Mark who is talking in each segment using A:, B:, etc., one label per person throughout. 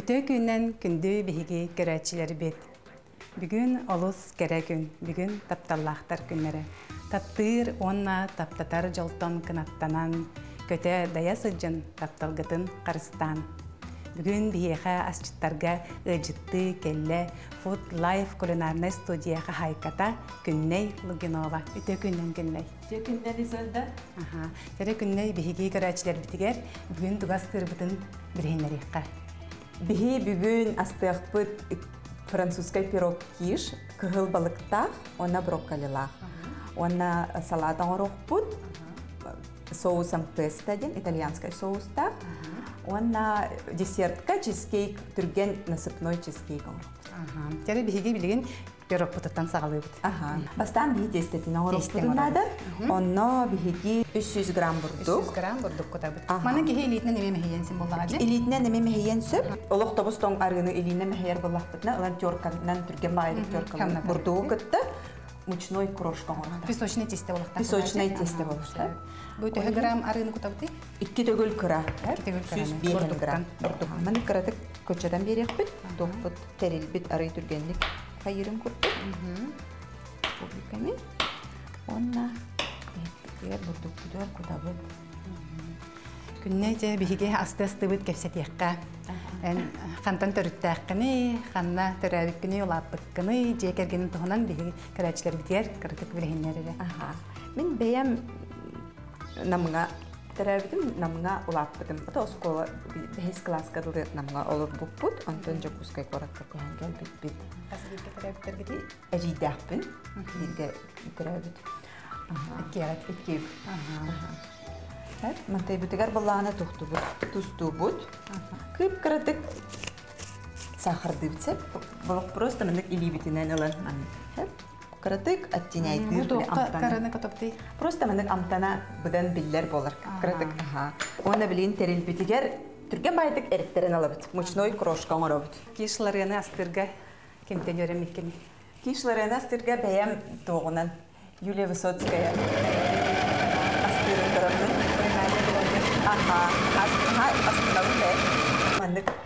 A: Үтө күннен күндү биһиги көрәчиләр бит. Бүгүн олус кере күн, бүгүн тапталлахтар күннәре. Таптыр онна таптатар жолтон кынаттанан, көтө дая сыджын тапталгытын карыстан. Бүгүн биеха асчыттарга ыжытты келле Food Life кулинарный студияга хайката Күнней Лугинова. Үтө күннен күнней.
B: Тек күнден изөлді.
A: Аха. Тере күнней көрәчиләр битигер, бүгүн тугас тырбытын.
B: Биһи бүгүн астыахпыт французской пирог киш, кыһыл балыктах, она брокколилах. Она салат оңорохпут, соусом песто ден, итальянской соуста. Она десертка чизкейк, түрген насыпной чизкейк оңорохпут.
A: Аха. Тере биһиги путаттан сагалыбыт.
B: Ага. Бастан биһи тестетин оңорохпутун нада. Онно биһиги 300 грамм
A: 300
B: бурдук.
A: грамм бурдук котабыт.
B: Аха.
A: Маны киһи илитне неме мехиенсин боллага же.
B: Илитне неме мехиен сөп, олох тобус тоң арыны илине мехиер түрген майры тёрканан
A: Хамна
B: бурдуу кытта, мучной крошка оңорохта.
A: Песочный тесте боллакта.
B: Песочный тесте боллакта.
A: Бу 2 грамм арыны котабыт.
B: Икки төгүл кыра.
A: Икки төгүл кыра,
B: Сүз
A: не,
B: биен
A: бурдуктан.
B: грамм. Маны кыратык көчөдөн берекпит, топпут, терилбит, арый түргенлик кайырым куртук. Публиками. Онна, бир бурдук күдөр кутабыт.
A: Күнне же биһиге асты-астыбыт кепсетиякка. Эн хантан төрүттәккыны, ханна төрәбиккыны, улаппыккыны, же кергенин тоһунан биһиги кырачылар битер, кырдык билехиннәрере.
B: Ага. Мен бәям намыңа терәбитим намыңа улаппытым. Ата оскола бәһис класска дылы намыңа олор букпут, антон жокускай коракка тәһәнгәл бит бит.
A: Төрәбиттер гити.
B: Әҗидәппин. Биргә терәбит. Ага.
A: Иккиярат.
B: Икки. Һәр мынтай бүтегәр балланы тухтубут, тустубут. Кып кыратык сахар дибсе, булык просто менек илибитинен алан. Һәр кыратык
A: тоққа караны котопты.
B: Просто менек амтана будан биллер болар. Кыратык. Ага. Оны билин терил битигер түрген байтык эриттерен алабыт. Мучной крошка оңоробут.
A: Кишларыны астырга кемтен йөрәмиккен.
B: Кишларына стирге бәям тоғынан Юлия Высоцкая. Астырын тарапын. Ага, астыга астыга Мандык көрү.
A: Эдиритер.
B: Олох ха мучной крошка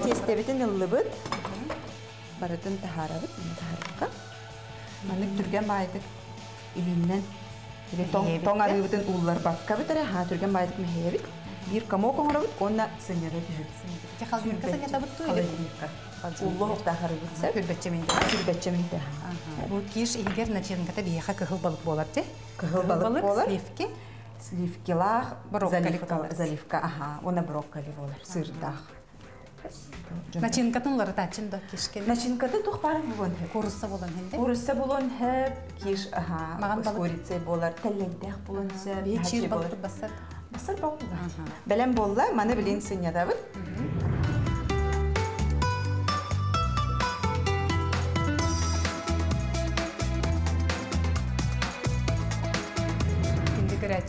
B: Testebitin yıllıbıt. Baratın taharabıt. Taharabıka. Manlık türgen baydık. İlinden. Bir tong
A: Mehebit
B: tong
A: de.
B: arıbıtın ullar bakka bitare ha türgen baydık mehebit. Bir kamo kongrabıt onna sınırı dühüt. Сүрбәтчеминде.
A: Бу киш игер начинката балык болар те.
B: Кыхыл балык болар.
A: сливки.
B: Сливкилах, заливка, ага, брокколи болар, сырдах.
A: Начинкатын лары тачин да
B: тух бар булон
A: хенде.
B: Хеп, киш, ага,
A: балык-
B: болар, теллендех
A: балык басар.
B: Басар. Белем болла,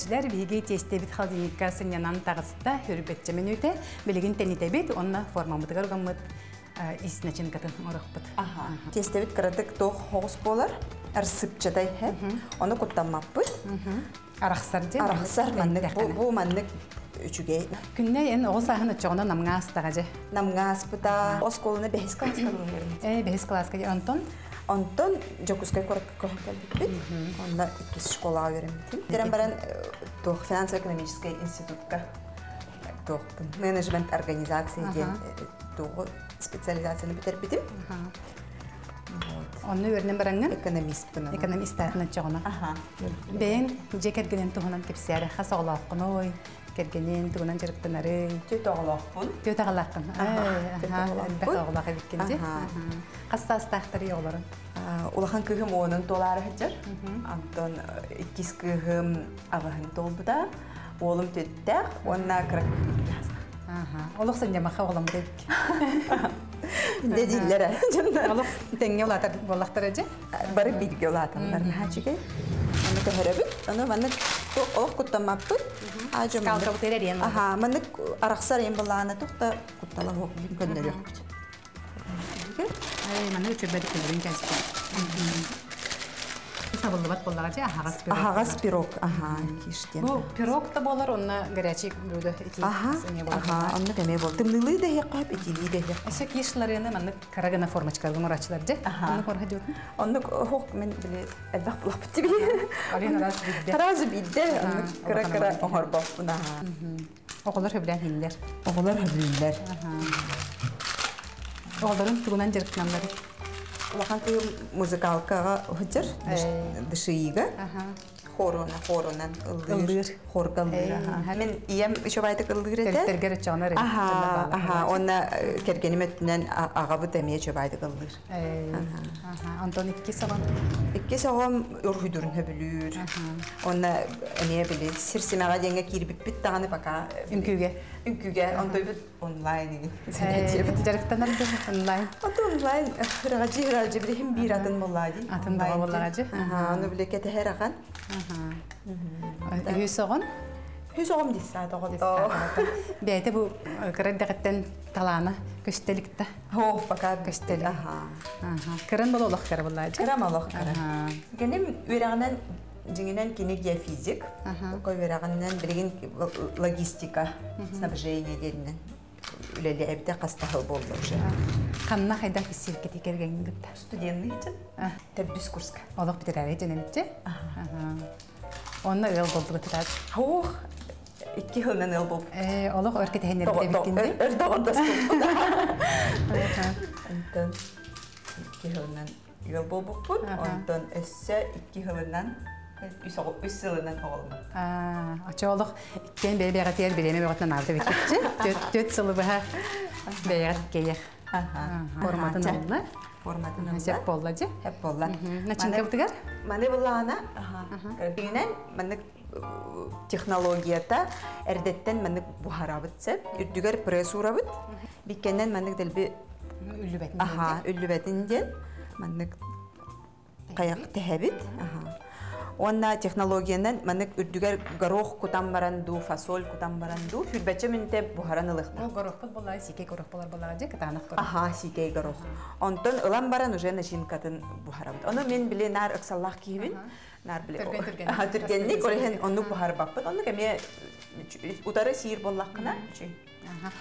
A: биге тесте бит халдинникка сынянан тагыста хөрбәтчемен үтә. Билеген тәните бит, онна форма мытыгар гаммыт. Ис начинкатын орохпыт.
B: Ага. Тестебит кыратык тох хогус болар, чадай хеп. Оны куттамаппыт.
A: Арахсар де.
B: Арахсар маннык, бу бу маннык үчүгей.
A: Күнне ен оғыз ахын өтчоғына намға астаға же.
B: Намга аспыта, осколуна бехис класска булар.
A: Э, бес класска же Антон.
B: Онтон жокускай коракка көһөн кэлбиппит. Онда иккис школа öğrenмитим. Терен баран туох финансово-экономический институтка туохпун. Менеджмент организации ден туох специализацияны битербитим.
A: Онны өрнен бараңын
B: Экономистпын.
A: экономисттарына чоғына.
B: Аха.
A: Бен же кергенен туһунан кепсәре хасоглааккын ой, кергенен тугунан жырыктанары.
B: Төт оғлоқпын.
A: Төт.
B: Аха.
A: Кастастахтар йоларын.
B: Улахан кыһым онун толары хыджар. Антон иккис кыһым аваһын толбута. Олым төттәк, онна кырак.
A: Аха. Олох сенде маха оглам дейк.
B: Де дилләре.
A: Олох теңге олатар боллахтар эже.
B: Бары бирге олатанлар. Хачыге. Аны көһөрөбүт. Аны маны олох куттамаппыт. Ажы
A: Скалка бутеререн.
B: Аха, маны араксар ем баланы тухта куттала.
A: Ай, көлөрүн кәсіп. Сабылы бат боллага же ахагас пирог.
B: Ахагас пирог. Аха, киштен.
A: Бу пирог да болар, онна горячий блюдо. эти
B: Аха, аха, аны кеме бол. Тымнылы да итили.
A: Эсе карагана же. Корга.
B: Онны хок мен биле элбах булак битти би.
A: Алин раз бидде.
B: Таразы бидде, онны охор
A: тугунан жырыктанлары.
B: Улахан кы музыкалкага хыжыр, дышыйга.
A: Аха.
B: Хорона, хоронан ылдыр.
A: Эй,
B: аха.
A: ха-
B: Мен ием еще байтык ылдыр эте.
A: Тергер чонар.
B: Аха, аха, онна кергеним өттүнен агабы темие чөбайды кылдыр.
A: Аха. Антон икки саган.
B: Икки сагам өрхүдүрүн хөбүлүр. Онна эмие били сирсимага деңге кирбип бит таганы пока
A: Үңкүгө.
B: Үңкүгө онтой бит онлайн.
A: Жарыктанар да онлайн.
B: Ото онлайн рагажи рагажи били хим бир атын боллади.
A: Атын бала боллагажы.
B: Аха, аны биле кете хераган.
A: Үйі соғын.
B: Хүз огом дисса тогото.
A: Бәйті бұл кірдіғіттен таланы көстелікті.
B: Хо, пока
A: Көстелі.
B: Аха.
A: Бұл бұл
B: алох кара. Генем үрәгәннән жиңенән кине геофизик, кой логистика, снабжение дигәннән. Үлеле әбдә кастахыл булды уже.
A: Қанна қайда кергенін күтті.
B: Студентный.
A: Олық бітір әрі жөнемітті. Онна өл болды бұтырады.
B: Хох, икки хылнан.
A: Олық біткенде.
B: Өр. Антон хылнан. Антон хылнан
A: кен білеме бекетті. Төт сылы бұға Сеп. Начинка бұтығар?
B: Технологията прессурабыт. Мане делби
A: Үлі бәтін.
B: аха үллүбетинден мане каяк тәһәбит. Аха. Онна технологиянан мане үрдүгер горох кутан баранду, фасоль кутан баранду, хүрбәче минте бухаранылык.
A: Ол горох бұл болай, сике горох болар болар же, кытанық горох.
B: Аха, сикей горох. Онтон ылан баран уже начинкатын бухарабыт. Оны мен биле нар ыксаллах кийбин. Нар биле. Түргенник орен онну бухарбаппыт. Онну кеме утары сиир боллаккына.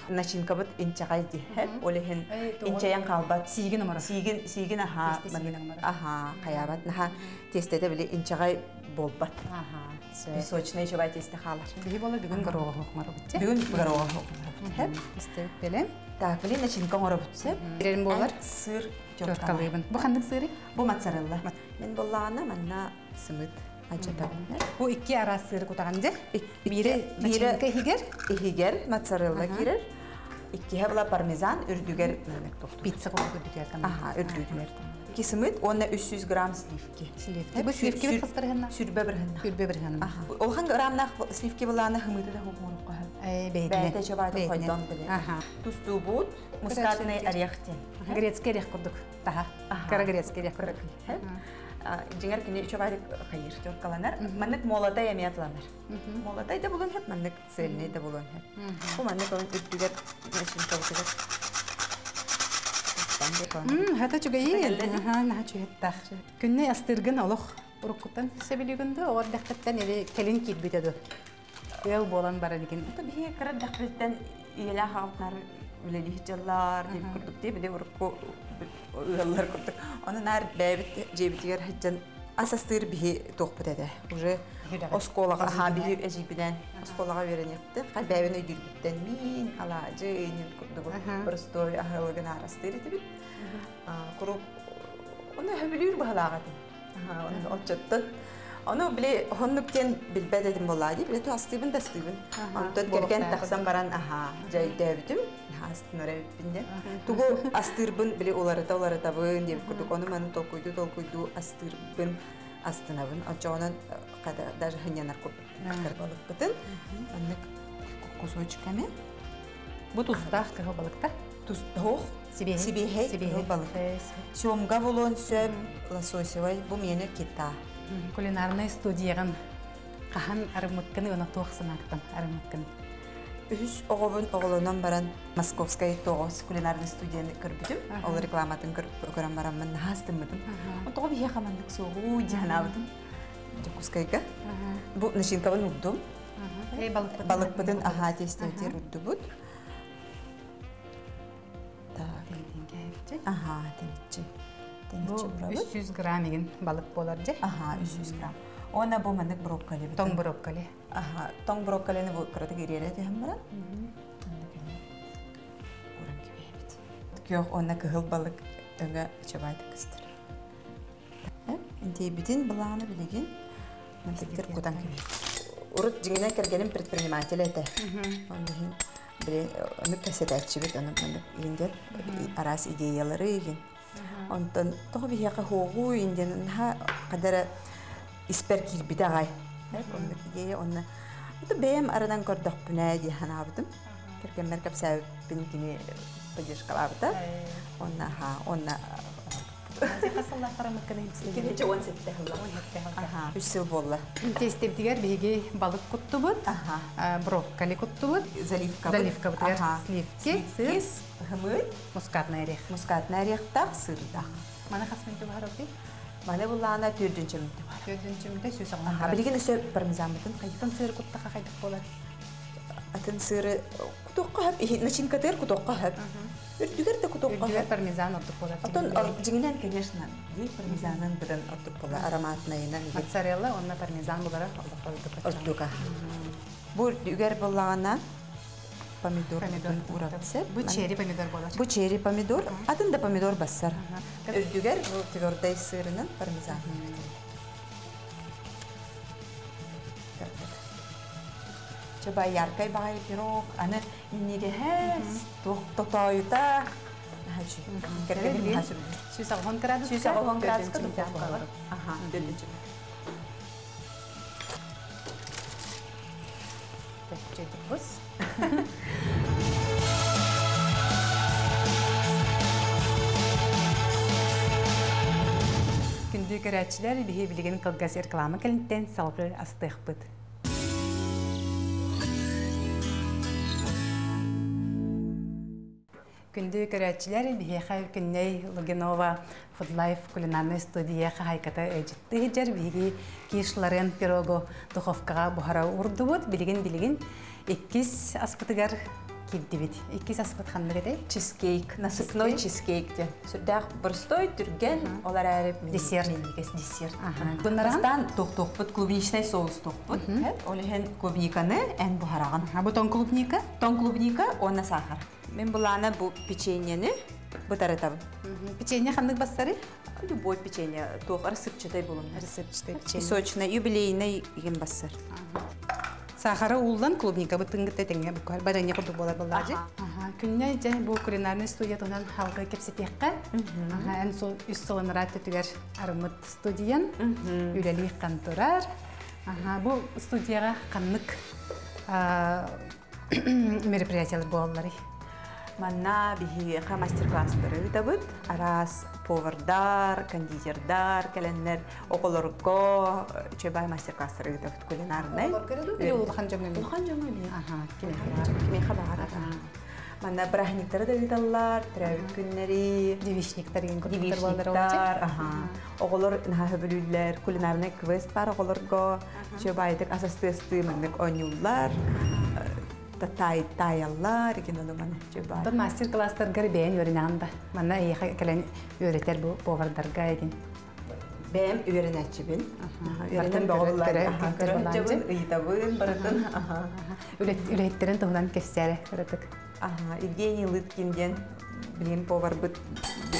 B: Начинка бут инчагай дихеп, олехен
A: тоғын.
B: инчаян калбат.
A: Сиген омара.
B: Сигин сигин аха.
A: Сигин.
B: Аха, каябат. Наха тестеде биле инчагай болбат.
A: Аха.
B: Песочный чабай тесте халар.
A: Биһи болар бүгін горох оқмары бітсе.
B: Бүгүн гароо. Хеп.
A: Истеп белем.
B: Так, биле начинка ора бутсеп.
A: Берем болар.
B: Сыр
A: Жорткалыйбын. Бу хандык сыры?
B: Бу моцарелла. Мен боллагана манна сымыт ачата.
A: Бу икки ара сыры кутаган же. Бире- начинка хигер.
B: Ихигер моцарелла кирер. Икки хабла пармезан үрдүгер токту.
A: Пицца кол күрдүгер там.
B: Аха, үрдүгер. Ики сымыт, онна 300 грамм сливки.
A: Сливки. Бу сливки бит
B: грамнах буланы хымыты да койдон биле.
A: Аха.
B: Тусту бут, мускатный орехтен.
A: Грецкий орех курдук. Таха.
B: Аха.
A: Кара грецкий орех курдук.
B: Жиңер кини чобайды хайыр жоркаланар. Маннык молота ямиятланар. Молотай да булун хеп, маннык цельный да булун хеп. Бу маннык он. Танде кон.
A: Мм, хата чугайын. Аха, на чуеттах. Күнне астыргын олох. Уруккуттан себилигүндө ор дактаттан эли келин кирбитеду. Эл болан бара диген.
B: Бу бие кара дахбеттен иеле хавтнар үлелих жаллар деп курдук де биле урукку ыаллар курдук оны нар бэбит жебитигер хаджан асастыр бихи тохпут эде уже осколага ха бихи эжибинен осколага бэбин өйдүрбүттен мин алаажы простой ахылыгын арастыр этибит куруп оны оны отчоттон Оны биле хоннуктен билбет эдим болади, биле ту астыбын да астыбын.
A: Аха,
B: Онтон
A: болып
B: керген
A: бәғі.
B: тахсан баран аха жай дэвитим. Астынара бинде. Тугу астырбын биле оларыта оларыта бын деп курдук. Оны манын толкуйду толкуйду астырбын астынабын. Очонан када даже хынянар курдук. Катар балык бытын. Аннык кусочками.
A: Кыһы балыкта.
B: Туз тох.
A: Сибиһи.
B: Сибиһи,
A: Сибиһи.
B: кыһыл балык. Сёмга болон сөп лососевой бу мені кита.
A: Кулинарный студияган кахан арымыккыны оны туақсынактан арымыккын.
B: Үс оғобын оғылынан баран Московская тоғыз кулинарный студияны көрбүдүм.
A: Аха.
B: Ол рекламатын көрөн барамын хастымыдым. Онтого бия хамандык соғу жанабыдым. Жокускайга. Бу начинкабын урдум.
A: Эй балык
B: Балык бытын аха тестевтер урдубут. Так. Аха, бурабыт.
A: 300 грамм еген балык болар же.
B: Аха, 300 грамм. Она бу мандык брокколи.
A: Тоң брокколи.
B: Аха, тоң брокколини бу кыраты кириере тем баран. Уран кибебит. Кёх онна кыһыл балык өңө чабайды кыстыр. Инте битин баланы билеген мантиктер кудан кибебит. Урут жиңинен кергенин предприниматель эте. Биле бит индер арас идеялары иген. Онтон ха испер килбит агай. Онда идея онна Это бэм арадан көрдөх бүнэ ди ханабытым. Керкен меркеп сәбин кини поддержкалабыта. Онна ха, онна болла.
A: Тестептигер биги балык куттубут,
B: Аха.
A: а, брокколи куттубут,
B: Заливка.
A: заливка
B: Аха.
A: сливки, сыр,
B: Сливки, хымыт,
A: мускатный орех.
B: мускатный орехтах, сырдах.
A: Мана хасмынты бар
B: Мане буллана түрдүнчө мүнтө бар.
A: Төрдүнчү мүнтө сүз
B: Аха,
A: аңган
B: билген өсө пармезан бутын.
A: Кайдыктан сыр куттака кайдык болар.
B: Атын сыры кутокка хап, начинка тер кутокка хап. Үрдүгер де
A: пармезан болар.
B: Атын конечно, ди пармезанын бирен отуп бола ароматнайынан
A: Моцарелла, онна пармезан.
B: Бу үгер боллагана помидор
A: Помидор.
B: уратсеп.
A: Бу черри помидор болар.
B: Бу черри помидор. Атын да помидор бассар. Бу твердый сырынан пармезан. Чоба яркай багай пирог, аны инниге хэс, тотойта. Хачи. Керген хасып.
A: Сүз алган градус.
B: Сүйс агылган градуска
A: төртүнчү
B: духовка
A: мүнтө
B: бар.
A: болар. Күндү көрәтчилер биһи билеген кылгас реклама келинтен салгы астыхпыт. Күндү көрәтчилер биһи хай күнней Лугинова Фудлайф кулинарный студия хайката өҗитте жер биһи кишларын пирого духовкага бухара урдубут билеген билеген иккис аспытыгар кирдибит. Иккис аспыт ханныгыдай.
B: чизкейк, насыпной чизкейк де. Сүрдәк бұрстой түрген, олар әріп
A: Десерт.
B: десерт. Бастан тоқ-тоқпыт, клубничный соус тоқпыт. Олеген клубниканы ән бұхараған.
A: bu ton клубника.
B: Тон клубника, оны сахар. Мен бұланы бұл печеньені бұтары табын.
A: Печенье ханнык бастары.
B: Любой печенье, тоқ арсыпчатай болын.
A: Рецептчтэй печенье.
B: Песочный, юбилейный еген бассар.
A: Сахара улдан клубника бутын гытты теңге бу кар барanya куду болар буллар же. Күнне же бу кулинарный студия тонан халкы кепсетекка. Ага, эн сол үс солын рат тигәр армыт студиян. Үлели кантурар. Бу студияга каннык мероприятиялар боллар.
B: Манна бихи ха мастер-класстары табыт. Арас повардар, кондитердар, кәләннәр оголорго чебай мастер-класстары
A: ул хан жамын.
B: Улхан бия.
A: Ага, киме
B: Кеме хабар. Манна брахниктары да биталлар, трәвит күннәри,
A: Девичниктер ген
B: дивишниктар, аха. Оголор наха хөбүлүлләр, кулинарный квест бар оголорго. Чебайдык асастысты мындык онюллар. та тай таяллар иген ону мана жобай.
A: Тон мастер класстаргар бэйэн өрінан да. Манна ийхэ кэлэн өретер
B: көрөмчөбүн, ыйтабын, барытын. Аха.
A: Үлеттерин туһунан кэпсәре кырытык.
B: Ага, Евгений Лыткинден билим повар бут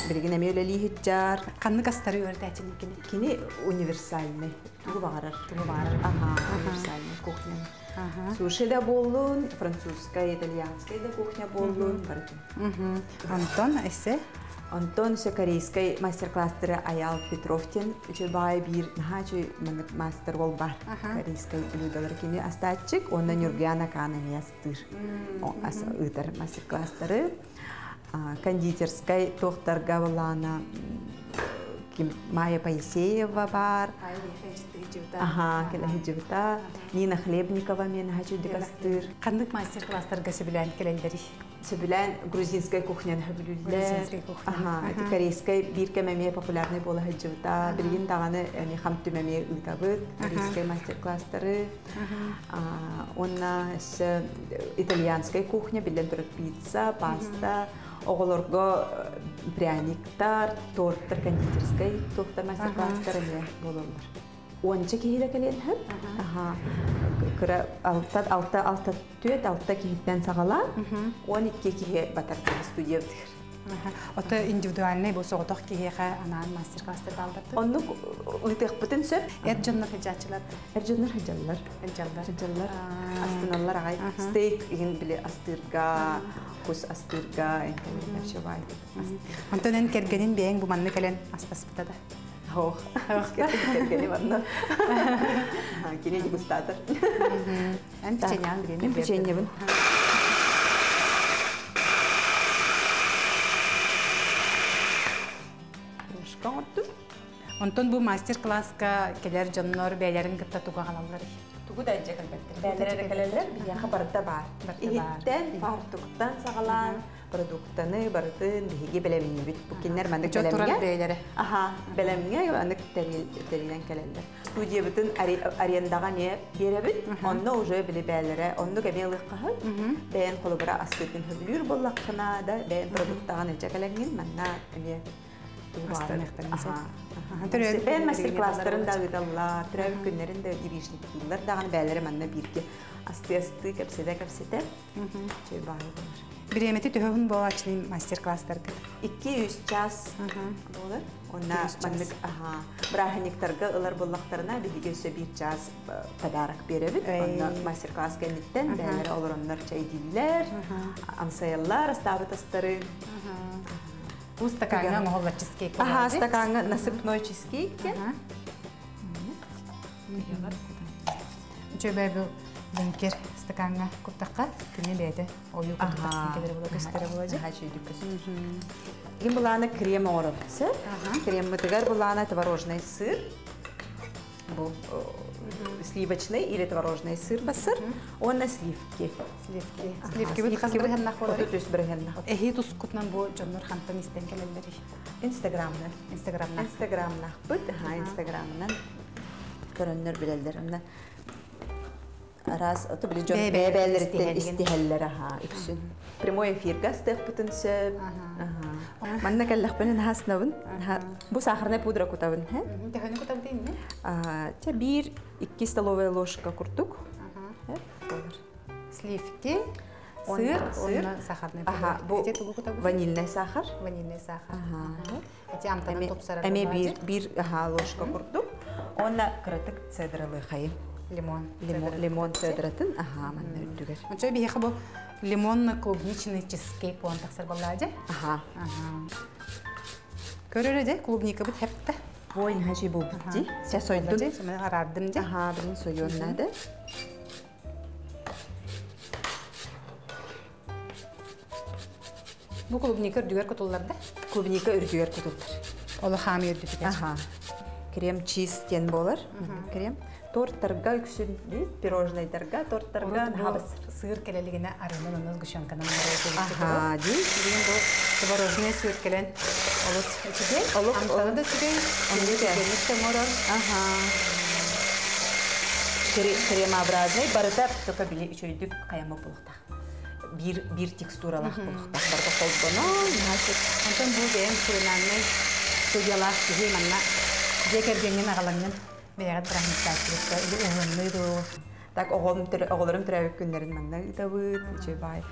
B: билген эме өлели хиджар.
A: Канны кастары өрдәчин кини.
B: Кини универсальный. Тугу багарар.
A: Тугу багарар.
B: Ага, универсальный кухня.
A: Ага.
B: Суши да болун, французская, итальянская да кухня болун.
A: Мгм. Антон эссе
B: Антон все корейской мастер-класстары Аял Петровтен чебай бир мынык мастер бол бар
A: Аха.
B: корейской блюдалар кини астатчик онна Нюргиана Кана мястыр о ас ыдыр мастер-класстары А, кондитерской тохтарга балана ким Майя Паисеева бар келе хиджибта. Нина Хлебникова мен хачу дикастыр.
A: Кандык мастер класстарга сөбүлән келелдери.
B: Сөбілән грузинская кухняны хөбүлүлле.
A: Грузинская кухня.
B: Ага, эти корейская бир кемеме популярный бола хыджыбыта. Билгин даганы эми хам түмеме ыйтабыт. Корейская мастер-класстары. А, Онна эссе итальянская кухня, билен турат пицца, паста. Оголорго э, пряниктар, торттар, кондитерской тоқтар мастер-класстары не бололар. Онча киһиле келенһеп. Аха. Кыра алта алта алта түет алта киһиттен сагала. Он икки киһи батар студия битер.
A: Ота индивидуальный бу соғытоқ киһиэхэ анаан мастер класстар балдырды.
B: Онну ытык бутын сөп.
A: Эт жоннор хыджачылар.
B: Эржоннар хаҗаллар.
A: Хыджалдар.
B: Хаҗаллар.
A: Аа.
B: Астыналлар агай. Стейк иген биле астырга, кус астырга, энтелер шабай.
A: Антон эн кергенин бэйэн бу манны келен астаспыта да.
B: Хох. Кергени ванна. Ага, кини дегустатор. Мен печенье. Отту.
A: Онтон бу мастер класска келер жоннор бәйләрин кытта туга калалар.
B: Тугу да жек әлбәттә. Бәләре кәләләр бияха барда бар. Иһиттән фартуктан сагалан продукттаны бардын биһиге белемин бит. Бу киннәр мәндә
A: Жо турар
B: белемгә.
A: бәйләре.
B: Аха, белемгә яны тәрилән кәләләр. Студия битен арендага не беребит. Онны уже боллакына да
A: төрөбү-
B: мастер-класстарын да ыдаллар, түрәбі күннәрін да бәләре мәннә бирге. Асты-асты кәпсәдә кәпсәдә. Чөй бары булар.
A: Биремети төһөн болачны мастер класстар.
B: 200 час булыр. Онна
A: 200 час.
B: мәнлек аха. Браханиктарга ылар буллактарына биге өсө бир час э, подарок беребит.
A: Эй.
B: Онна мастер-класс кенниттен бәләре олороннар чай дилләр, амсаяллар, астабытастары.
A: Бу стаканга моһоллар чизкейк.
B: Аха, стаканга насыпной чизкейк.
A: Жөбә бу бункер стаканга куттакка кини бәде. Ою куттаксын келер була көстөрө була же.
B: Ага, чөйдүк көстөрө. Ин буланы крем орыпсы. Крем творожный сыр. Бу сливочный или творожный сыр басыр. Он на сливки.
A: Сливки. Сливки бит хазыр ханна
B: Отут
A: холар.
B: үс биргенна.
A: Эхи тус кутнан бу жоннор хантан истен келелери.
B: Инстаграмдан.
A: Инстаграмна.
B: Инстаграмнах бит. Ага, Инстаграмнан. Көрөннөр билелер. Онна раз жон иксүн. Прямой эфир гастык бутын сөп. Ага. Манна каллах бен хаснабын. Бу сахарный пудра кутабын, бир 2 столовая ложка? Болар.
A: Сливки, сыр,
B: сыр.
A: сахарный
B: Ага, ванильный сахар.
A: Ванильный сахар.
B: Ага. Эме бир бир аха ложка куртук. Онна кратык цедралы хайы. лимон. Лимон цедратын. Ага, манна үтүгөр.
A: Мочой бихе бу лимонный клубничный чизкейк болан таксар балладе.
B: Ага.
A: Көрөрө де клубника
B: Бойн хачи бу битти. Сейчас сойдун.
A: Мен арардым же.
B: Ага, билин союннады.
A: Бу клубника үрдүгөр.
B: Клубника үрдүгөр кутулдар.
A: Олы хами.
B: Крем чиз кен болар. Крем. Торттарга үксүн ди, пирожныйдарга, торттарга хабыс.
A: Сыр келелигине арынын оныз гүшөнканан
B: Ага, ди.
A: Билин бу творожный сыр келен да.
B: Ага. Кремообразный, только чөйдүк каяма булукта. бир бир текстуралах
A: бу киһи манна ду.
B: так бай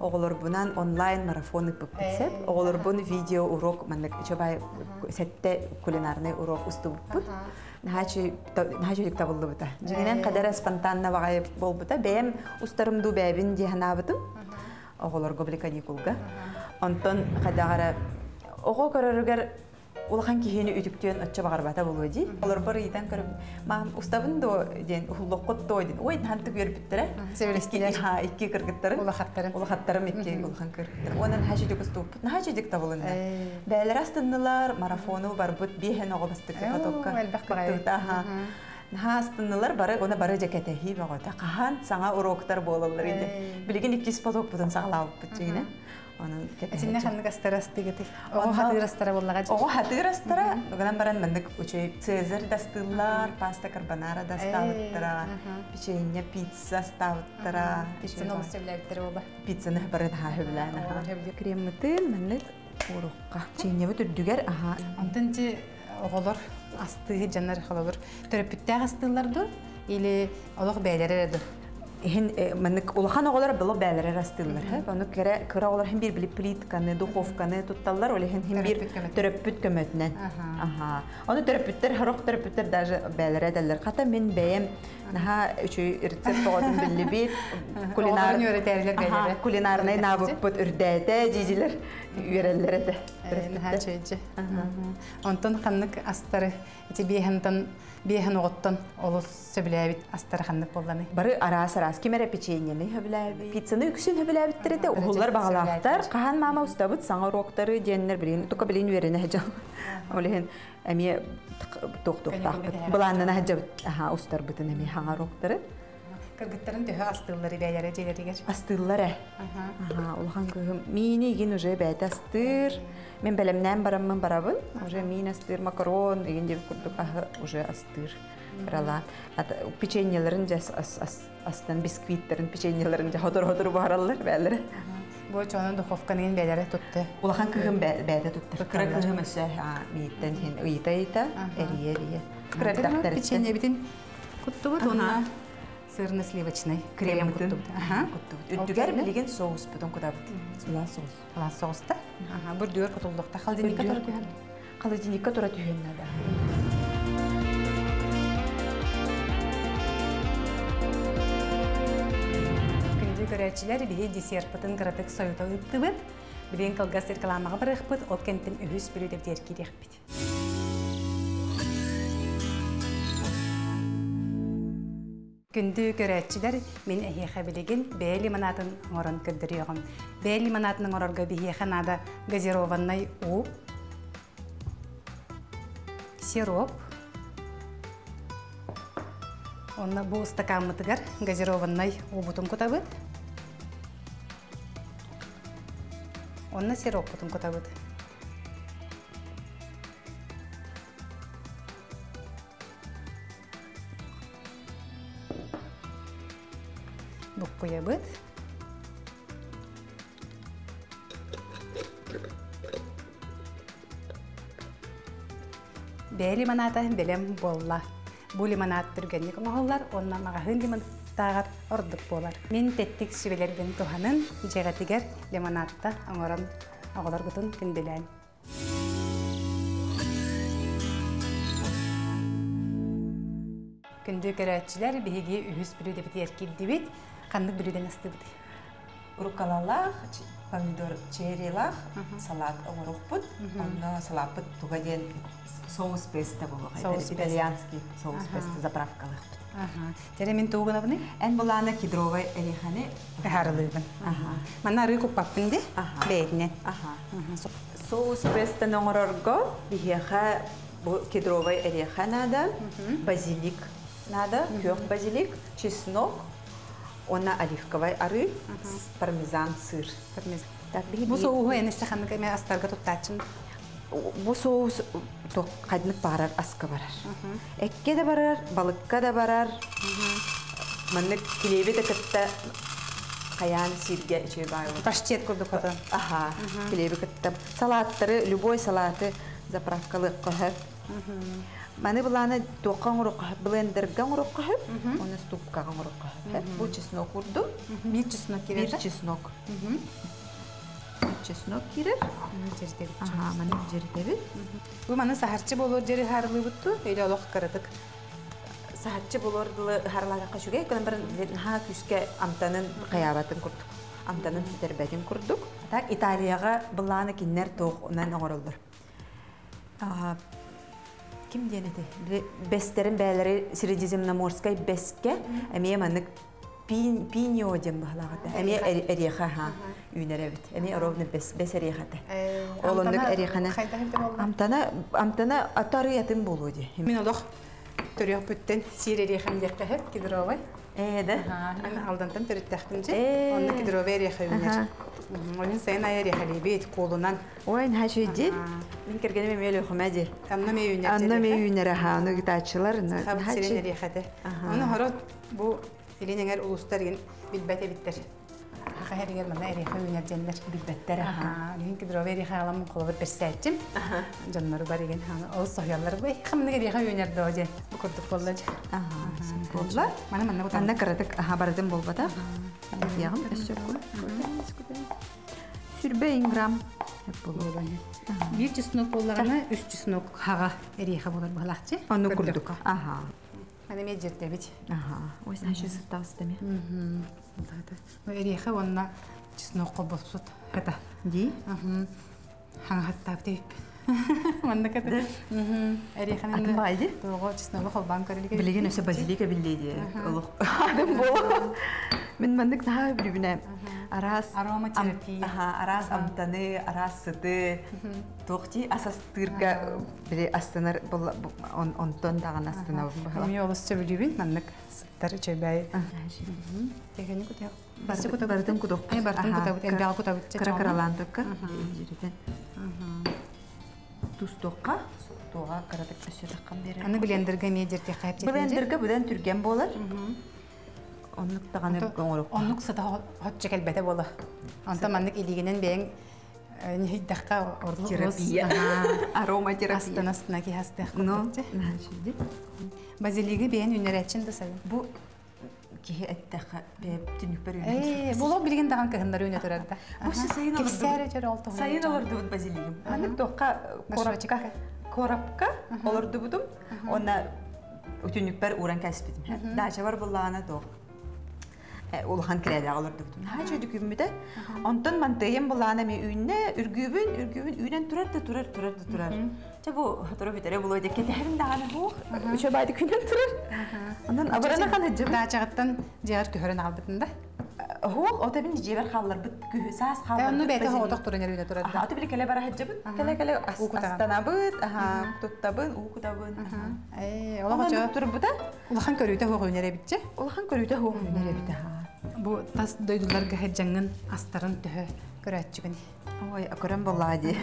B: оголорбунан онлайн марафон ыппыппытсеп оголорбун видео урок манна үчө бай сетте кулинарный урок устубуппут Нахачы нахачы табылды Жигенен кадара спонтанно багай болбута. Бэм устарымду бэбин диханабытым. Оголорго биле каникулга. Онтон кадагара ого көрөргөр улахан кихини үтүктөн отча багарбата болуу ди. Олар бар иден көрүп, мам устабын до ден уллоккот ден. Ой, ханты көрүптүрө.
A: Себелестилер.
B: Икки кыргыттары.
A: Улахаттары.
B: Улахаттарым икки улахан кыргыттар. Онан хажидик. Нахажидик табылында. Бәлер астыннылар, марафону барбыт оголастык
A: Оо,
B: потокка. бары, оны бары. Кахан саңа уроктар болалар бутун сагалап
A: ханны. Ого боллага.
B: Ого гынан баран мендик цезарь паста карбонара даставыттара, печенье, пицца ставыттара.
A: Пиццаны олус сөйләптер оба.
B: Пиццаны мендик урукка. Печенье бүтүрдүгер, аха.
A: Онтон ти оголор асты жанар халалар. Төрөпүттәг астыларду или олох бәйләре.
B: Хин мендик улахан оголар было бәләре оголар хин бир били плитканы, духовканы тутталлар, оле хин хин бир
A: төрөппүт
B: көмөтнән.
A: Аха.
B: Аха. Оны төрөппүттер, хорок төрөппүттер даже бәләре дәлләр. Мен бәем наха үчү рецепт тоготун билли бит. Кулинар. Аха,
A: бәйләре.
B: Кулинарный навык бут үрдәтә, дизилер, үйрәлләр дә.
A: Нахачыжы. Онтон ханнык астары ити биехантан биехан оғоттон олус сөбіләбит астары ханнык болланы.
B: Бары арас арас кимере печеньені хөбіләбі. Пиццаны үксін
A: дәрежесі
B: бағалақтар.
A: сөбіләбіттер.
B: Қахан мама ұстабыт саңа уроктары деннер білейін. Тука білейін верені хәджал. Олеген әме бұт.
A: тәһәр.
B: Бұланына хәджабыт. Аха, ұстар бұтын әме хаңа уроктары.
A: Кыргыттарын төһө астыллары бәйләре желеригер.
B: Астыллар ә. Ага, улхан кыгым. Мини еген уже бәйт астыр. Мен бәлемнән барамын барабын. Уже мин астыр, макарон, еген деп күрдік. Ага, уже астыр. Крала. Печеньелерін жас ас- ас- астан бисквиттерін, печеньелерін жа ходор-ходор баралар бәлері.
A: Бу чонун духовканын бәйләре тутты.
B: Улахан кыгым бәйді туттыр. Кыра
A: Туттарлар.
B: кыгым өсі мейттен хен ыйта-ыйта, әрие-әрие. Кыра дақтар
A: Печенье битин куттубут
B: Ага.
A: Онна сырно-сливочный
B: Крем.
A: Ага.
B: Үттүгер білеген соус бұтын құдабыт. Сула соус.
A: Ала соуста. Ага, бир дүйөр кутулдукта халдинникка
B: Үрдүгер.
A: турду.
B: Холодильникка тура түйенна да.
A: Күндү көрәчиләр биһи десертпытын кыратык союта ыттыбыт. Билен кылгас рекламага барыхпыт, ол кенттен үһүс бүрү деп дер Күндү көрәчиләр мен әһиәхә билеген бәй лимонатын орон кырдырыгым. Бәй лимонатының орорга биһиәхә нада газированный у, сироп, Онна бу стаканмытыгар газированный убутун кутабыт. Онна сироп бутун кутабыт. Бук куябыт. Бә лимоната белем болла. Бу лимонат түргенник оңоллар, онна магахын лимонаттагар ордук болар. Мен теттик сүбелербен туханын жегатигер лимонатта оңорон бутун күнделен. Күндү көрәтчилер биһиги үһүс деп эркилдибит, бүрүден ыстыбыт.
B: Рукалалах, ч- помидор черрилах, салат оңорохпут, онно салаппыт тугаден соус песта болуға.
A: Соус.
B: Итальянский соус песта заправкалыхпыт.
A: Ага. Тере мен тугунабыны
B: Эн буланы кедровый эреханы.
A: харылыбын.
B: Ага.
A: Мана
B: Ага.
A: бэйне.
B: Аха. Соус бихеха бу кедровый эреха надо, базилик надо, кёк базилик, чеснок, она оливковый ары, пармезан сыр.
A: Бу соугу энесе ханнык эме астарга туттаачын.
B: Бу соус кайдынык барар, аска барар. Экке де барар, балыкка да барар. маннык килеби да кытта каян сирге чөй бай болот.
A: Паштет курдук отон.
B: Аха, килеби кытта. Салаттары, любой салаты заправкалы кохып. Маны буланы тоққан урок блендерген урок кохып, оны ступкага урок кохып. Бу чеснок урду,
A: Бир чеснок
B: бир
A: киреді.
B: чеснок. Бир чеснок.
A: Жердегі.
B: Аха, маны жердебит.
A: Бу маны сахарчы болор жери харлы бутту, эйле олох кырдык.
B: Саатчы болордылы харлага кашуге, көн бір ха күске амтанын каябатын курдук. Амтанын сүтербәтин курдук. Так Италияга буланы киннер тоқ онан оңоролдур. Ким денети? Бестерин бәлери Средиземноморской беске, әмие манык пин пиньо дем бахлагата. Әмие эриха ха үйнеребит. Әмие ровно бес бес эрихата. Олондук эрихана. Амтана амтана атары ятын болу ди.
A: Мен олох төрөк бүттен сирери хамдеркәһеп кидровай.
B: Эде.
A: Мен алдантан төрөттәхтинҗе.
B: Э.
A: Онны кидровай реха юнер.
B: Аха.
A: Onun sen ayar халибет колунан.
B: Ой, на шуйди. Мин кергене меле хумади.
A: Анна ме юнер.
B: Анна ме үйнәре ха, аны гитачылар.
A: Хаб сирен рехате.
B: Аха.
A: Оны хорот бу иленеңер улустар ген билбәте биттер. Хака хәргәр мана реха юнер җеннәр.
B: Билбәттәре ха.
A: Аха, лин кидровай реха алам колы бер сәтчим. Жаннары бар иген ха. Ол. Хәмнеге реха юнер дәҗе. Бу курдук боллаҗы.
B: Ага, болла.
A: Мана мана
B: карадык, аха бардым болбата. Ягым өсөп. Сүрбе инграм.
A: Бир чеснок боллагана үч чеснок хага эриха болар балакчы.
B: Аны. Аха.
A: Мана ме жерде бит.
B: Ага. Ой,
A: эриха онна чеснок кобосут. Ката.
B: Ди?
A: Мгм. Ханга хаттап деп. Манда ката. Мгм. Эриха
B: Атын байды?
A: Того чеснок холбан көрелге.
B: Билеген өсө базилика билледи. Олух. Адым болу. Мен мандык наха билбине. Арас.
A: Ароматерапия.
B: Аха, арас амтаны, арас сыты. Тохти асастырга биле астанар бол он онтон даган астана бахала.
A: Ми олус сөбүлүбүн мандык сыттар чөбай. Тегени кутя. Басы кута
B: бардым кудок.
A: Ай бартын кута бут эмбал кута бут.
B: Каракаралантыкка. Жерден. Туз токка. Туга каратык өсө таккан бере.
A: Аны блендерге ме жерде кайып жетинже.
B: Блендерге бүдән түрген болар. Онлык таганы гоңорок.
A: Оннук сыта хотчы келбете бола. Онта мандык илигенен бең нихиддакка орлу
B: терапия. Ароматерапия.
A: Астан астына ки
B: нажиди.
A: Базилиги бең үнерэчин да сай.
B: Бу кихи әттәхә бәп түнүк бер
A: Эй, було билген даган кыһындар үнө турарда.
B: Осы сайын алырды.
A: Кисәре жер алты.
B: Сайын олорду бут базилигим. Аны тоққа корапка корапка олорду будум. Онна түнүк бер уран кәсбидим. Дача бар булланы тоқ. Улхан кирәдә олорду будум. Ха җөдү күммидә. Онтон мантыйым булланы ми үйнә үргүбүн үргүбүн үйнән турар да турар турар да турар. Ча бу хатыры битере булой деп кетәһем даганы бу. Үчә байды күнән турар. Ондан абарана хана җиб.
A: Да чагаттан жер көһөрөн албытында.
B: Хук ота бин халлар бит халлар.
A: Аны.
B: Аха, биле келе бара хаҗыбыт. Келе келе аха.
A: Эй,
B: Ола
A: ола
B: жа турбу да.
A: Улахан битче.
B: Бит аха.
A: Бу тас дойдуларга хаҗаңын астарын төһө көрәтчүгүн.
B: Ой, акырам боллади.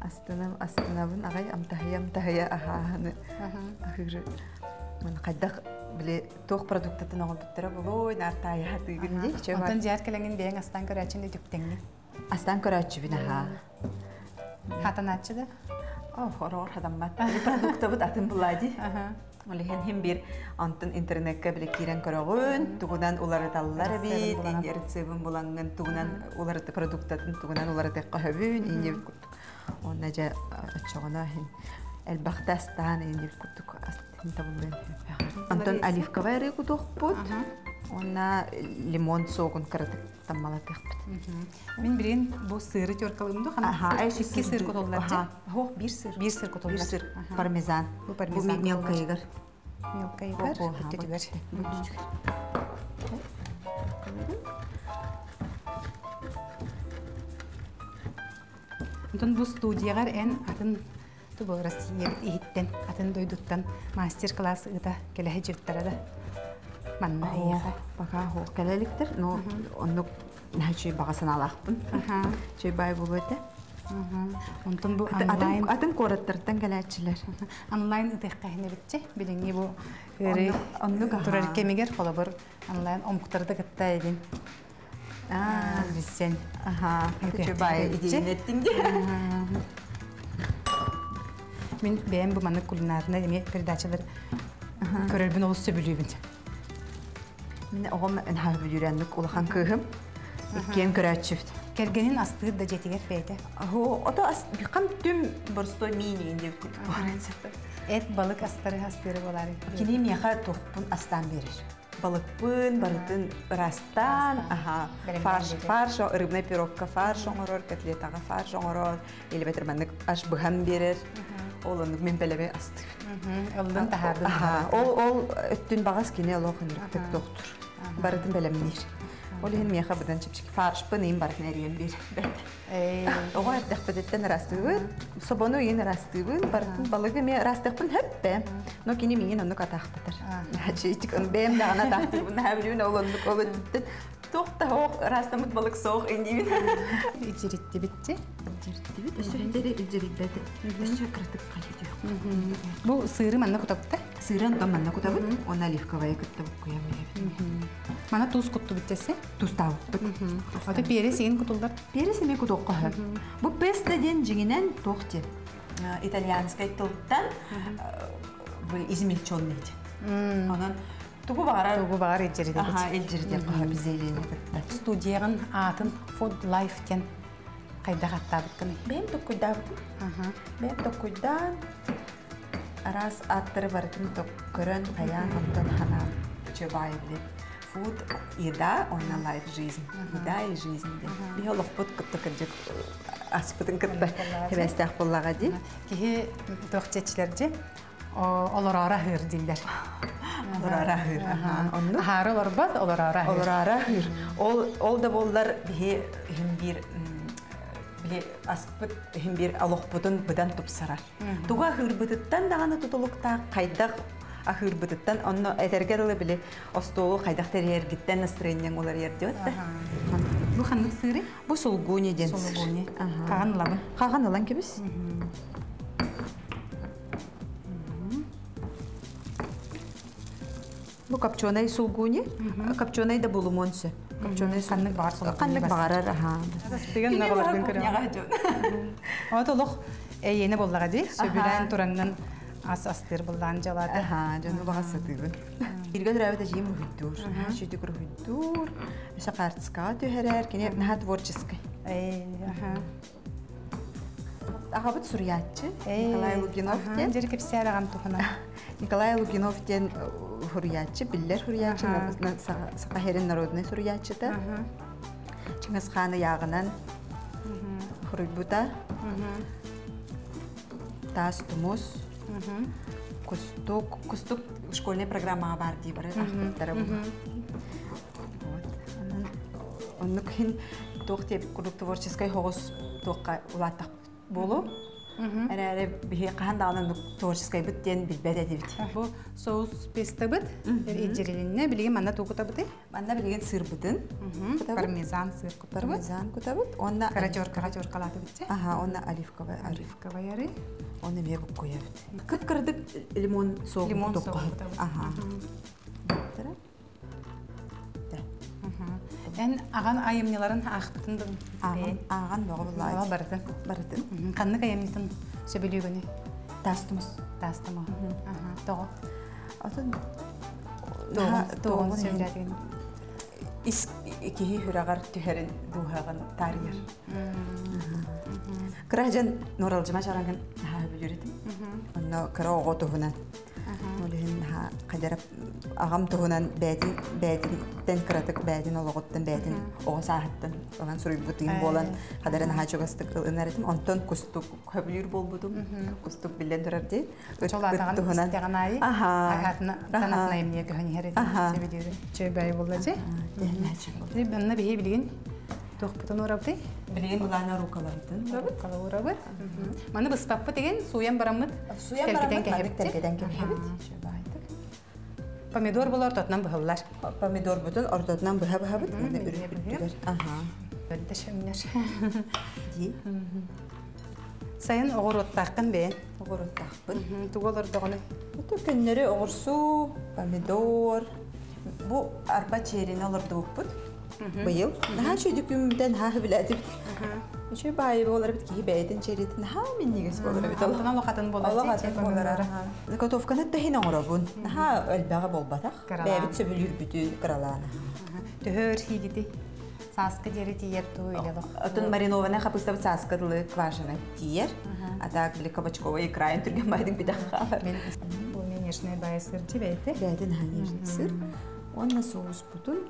B: Астанам, астанабын, агай амтахая, амтахая, аха, аны. Ахыры. Мен кайдак биле тох продуктатын огыл биттер болой, нартая хатыгын ди.
A: Онтан жер келеңин бең астан көрәтчүн дүктеңни.
B: Астан көрәчү бин аха.
A: Хатаначчы да.
B: О, хорор хадаммат. Продуктабыт атын боллади.
A: Аха.
B: Олеген хем бир антын интернетке биле кирен көрөгөн, тугунан улары таллар бит, инер цебин буланган, тугунан улары продуктатын, тугунан улары текка хөбүн, инер куттук. Онна жа ачагына хин элбахтастан инер куттук астын табылын. Антон оливковый ры кутук пут. Онна лимон согун кырдык таммала текпит.
A: Мен билен бу сыры төркалымды
B: Аха,
A: хана.
B: ай
A: Икки сыр котолларчы.
B: Хох, бир сыр.
A: Бир сыр
B: Бир
A: котоллар.
B: сыр. Пармезан.
A: Бу пармезан
B: Бу.
A: Мелкая
B: Ого, ага,
A: төтүгөр. Бу студиягар эн атын тубу Россия иһиттен атын дойдуттан мастер-класс ыта келеһе жырттара
B: келеликтер, но оннук нәчи багасын алақпын.
A: Аха.
B: Чөй бай булыты.
A: Онтон бу онлайн
B: Атын кораттардан кәләтчилер.
A: онлайн ытыхкаһыны битче билинги бу
B: Оннук, аха.
A: турар кемигер холобор онлайн идин
B: Аа,
A: биссен
B: аха. Чөбай
A: мен бу маны кулинарна эми передачалар көрөрбүн ол сөбүлүүбүн
B: Мен оғым эн хабы жүрәнлік улахан кыһым. Иккен көрәтчүфт.
A: кергенин астыыр да
B: Ахо, ото ас бикам түм борстой мини инде күл.
A: эт балык астары астыры болар
B: Кини меха тохпун астан берер. Балыкпын, барытын растан, фарш, фарш, рыбный пирогка фарш оңорор, котлетага фарш оңорор, или бетер маннык аш берер. Ол онук мен белебе асты.
A: ылдын тахардын
B: Аха, ол ол өттүн багас кине лохын иртек доктор. Барытын белемнир. Ол хин меха быдан чипчик фарш пынын барытын эриен бир. Оға әттәқпәдеттен растыбын, собону ен растыбын, бартын балығы ме растықпын хөппе. Но кені менен оны қатақтыдыр. Жейтік он бәм дағана тақтырбын, әбілуін ол ондық олы түттін. Тоқта оқ растымыт балық соқ
A: ичиритти битти?
B: Директивит, өсі хәдері үлдерекбәді. Өсі кіртік қайыды жоқ.
A: бу сыыры манна кутапта
B: Сырын don манна кутабын, оны оливковая кыттабы куям
A: мана туз кутту биттесе
B: Тустау.
A: ото пиери сигин кутулдар?
B: Перес эме кудок каһы. Бу песта ден жигинен тохти. Итальянскай тылттан бу измельченный. Анан тугу бара
A: тугу багар ичирити
B: Аха, бизелени.
A: атын food life кен кайда каттабыт кыны
B: Бем токуйда. Бем токуйдан арас аттыры бартын токкөрөн аян онтон хана чөбайбли. Food, еда, она life, жизнь. Еда и жизнь. Биолог пут кытты кырдык аспытын боллага ди.
A: киһи тохчечилерди олорора хыр дилдер
B: Олорара хыр. Аха, онну.
A: хары олорбат олорора хыр
B: Олорара хыр. Ол ол да болдар бихе хим бир биле аспыт хим бир алохпутун быдан тупсарар. Туга хырбытыттан даганы тутулукта кайдак ахырбытыттан онно этергерле биле остолу кайдак терергиттен настроениең олар ерде да.
A: бу ханнык сыыры
B: Бу сулгуни ден.
A: сулугуни
B: Ага.
A: каган лабын
B: Каган алан кебис? Бу копченый сулгуни, копченый да булумонсы. Копченый
A: ханнык багар сулугуни
B: Каннык багарар, аха.
A: тыган нагалардын көрөм Ото олох эйени боллага ди сөбүлән тураннан ас астыр булдан жалады
B: Аха, жonu багасы тыгын. Иргә дөрәвә жим хүддүр. Шүтү күр хүддүр. Эсә картска төһәрәр, кине наһа творческий.
A: эй аха
B: Агабыт сурьятчы Николай Лугинов ден.
A: жер кепсәраган тухана
B: Николай Лугинов ден хурьятчы, биллер хурьятчы, Сакахерин народный сурьятчы да. Чингис ханы ягынан хурйбута. Тас тумус. Кустук, кустук школьная программа бар ахтара бу. Вот. Анан оннук хин тохте курдук творческой хогос тоққа улаттак болу. Әрәре бихе кахандагын творческой бүттен билбеде дибит.
A: бу соус пестебит бер иҗерилинне билген манна тугутабыты
B: Манда билген сыр бүтін.
A: пармезан сыр кутарбы
B: Пармезан кутабыт. Онна
A: карачор карачор калаты битсе
B: Ага, онна оливковая
A: оливка баяры
B: Оны ме буп коябыт. Кыт кырдык лимон соғын
A: Лимон кутабыт.
B: Ага.
A: Эн аган
B: бағы
A: ала
B: бұлай.
A: барды.
B: Барытын.
A: канны каямнитын сөбүлүгүнү
B: Тастымыз.
A: того.
B: Атын
A: тоғын сөбүлүгүнү
B: ис киһи хүрагар түһәрен дуһаган тарьяр. Кражан норалжыма шаранган ха бүлүритим. Онно кара ого туһунан. Олehen ха кадарап агам туһунан бәдин бәдин тен бәдин ологоттан бәдин ого суруй бутын болан кадаран ха чогастык онтон кустук болбудум. Кустук билен дөрөрди.
A: чолатаган истеган ай
B: Аха.
A: танатна эмне
B: Дәһнәче.
A: Ри банна бихи билген тохпутун урабды
B: Билген улана рукаларын.
A: кала урабы маны быспаппы деген суян бараммыт
B: Суян
A: телкеден кэһибит. Аха, чөбайтык. помидор болор тотнан быһыллар
B: Помидор бүтін ортотынан бұха бұха бүттігер. Ага.
A: Бөлдө шөмнөр
B: Ди.
A: сайын оғыр оттаққын бейін.
B: Оғыруттақпын.
A: Тугол ордоғыны.
B: Это көннөрү оғырсу, помидор. Бу арба черини олорду буппут. Быйыл. Наха чөйдүк үмден ха билетип. Чөй байы болар бит ки бәйден черитин ха мен нигес болар бит.
A: Алтын алақатын болады.
B: Аллах
A: же,
B: атын
A: помидоры.
B: болар. Заготовканы тахин оңоробун. Наха өлбәгә болбатак.
A: Каралан.
B: Бәбит сөбүлүр бүтү кралана.
A: Төхөр хигити. Саскы дери тиер ту илелох.
B: Отун маринованная капуста цаскадлы квашеный тиер. А так били кабачковый икра түрген байдың.
A: Мен бу мен ешне бай сыр жибейте.
B: Бәдін ханер сыр. Онна соус бутун.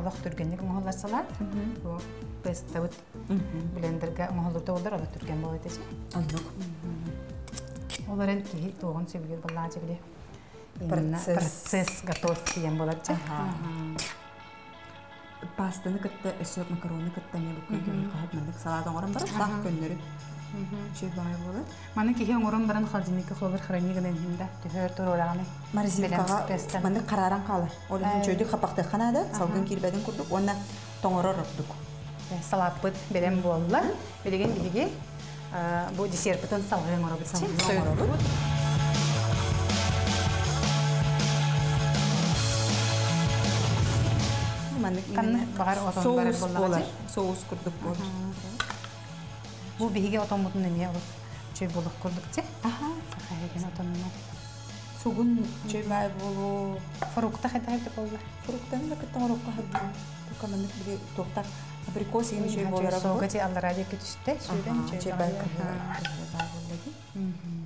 A: Олох түргенник моһоллар салат. Бу пестабыт блендерге моһолларда болдар олох түрген болот эже.
B: Аннук.
A: Оларын ки тоғын сөбүлер болла.
B: Процесс.
A: готовки.
B: Ага. Пастаны кытта өсөк макароны кытта мен салат бар. Чөй бай болот.
A: Маны кихи оңорон баран холодильникке холбар хранигенен хинда төһөр турораганы.
B: Марзинкага мындык караран калы. Ол чөйдү капакты ханада салгын кирбедин курдук. Онна тоңорор ордук.
A: Салаппыт берем болла. Билеген биге бу десертпытын салгын отон
B: соус курдук болар.
A: Бу биге отон бутун. Чөй болук курдук же.
B: Аха.
A: Сахайген отонуна.
B: Сугун чөй бай болу.
A: Фрукта хадайты болла.
B: Фруктан да оропка токтак абрикос чөй Чөй бай болду.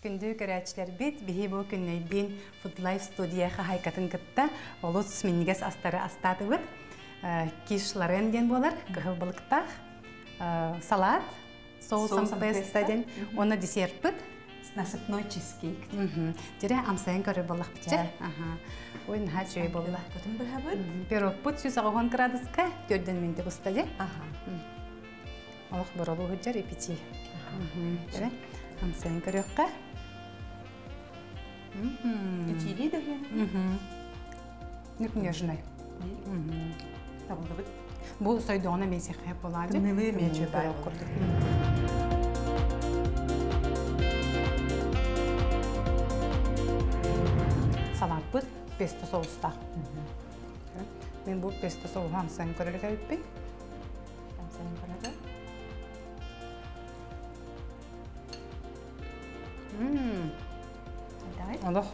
A: Көрәчләр бит биһи бу күннәйдин Foodlife студияга хайкатын кытта олус миннигес астары астатыбыт. Киш ларен ден болар, кыһыл былыктах, салат, соус
B: Соус
A: ампеста
B: ампеста.
A: ден, оны десерт бит.
B: Насыпной чизкейк.
A: Дире амсайын көрө боллак бит.
B: Жа.
A: Аха. Ой нха чөй болла.
B: Потом бахабыт.
A: Пирог бут 190 градуска 4 минут буста же.
B: Аха.
A: Олох боролу худжар ипити. Дире амсайын көрөккә.
B: Итили да ген.
A: Нүк нежный.
B: Табылды бит.
A: Бу сойдоона меси хайп болады.
B: Бай
A: пирог
B: болду.
A: курдук. Салат бут песто соуста. Мен бу песто соус хамсан көрөлүк айыппын.
B: Амсайын карада.
A: Олох.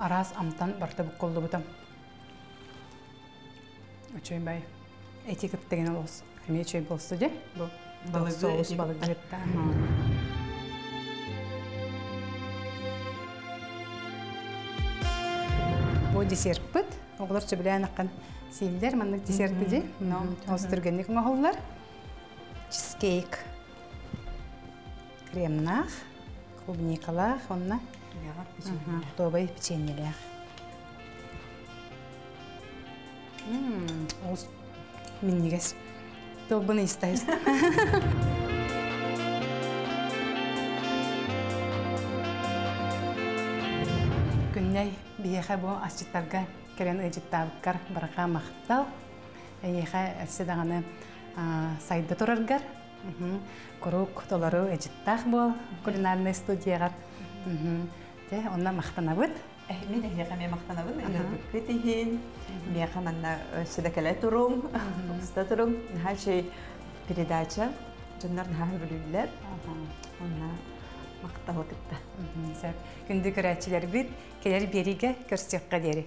A: Арас амтан барта букколду бутам. Өчөй бай. Этикет деген олос. Эме өчөй болсу же. Бу
B: Балыгы
A: соус
B: этикет.
A: балыгы етта. Бу десерт бит. Оглар сөбүлән аккан сиилдер маннык десерти же. Остыргенник махуллар. Чизкейк. Кремнах, клубникалах, онна. Тобай печеньелер. Ол миннигес. Тобыны истайыз. Күннәй биеха бу асчыттарга керен ыжыттабыткар барга мактал. Эйеха әсседаганы сайда тураргар. Корук толору ыжыттах бол кулинарный студияга. Те онна мактанабыт.
B: Мен әйеға мен мақтанабын, үлірбікке дейін. Меға манна сөдәкәлә турум, ұста турум. Нәхәл шей передача, жондар нәхәл білулер. Онна мақтауы кітті.
A: Күнді көрәтчілер бит, келер бериге көрсекқа дери.